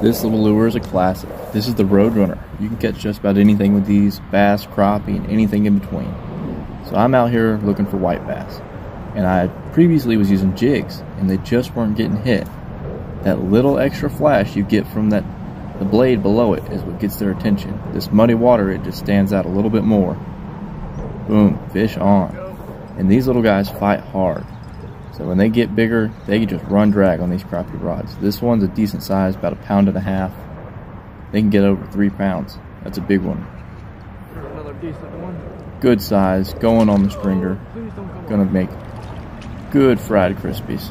This little lure is a classic. This is the Roadrunner. You can catch just about anything with these, bass, crappie, and anything in between. So I'm out here looking for white bass. And I previously was using jigs, and they just weren't getting hit. That little extra flash you get from that the blade below it is what gets their attention. This muddy water, it just stands out a little bit more. Boom, fish on. And these little guys fight hard. So when they get bigger, they can just run drag on these crappie rods. This one's a decent size, about a pound and a half. They can get over three pounds. That's a big one. Another decent one. Good size, going on the stringer. Gonna make good fried Crispies.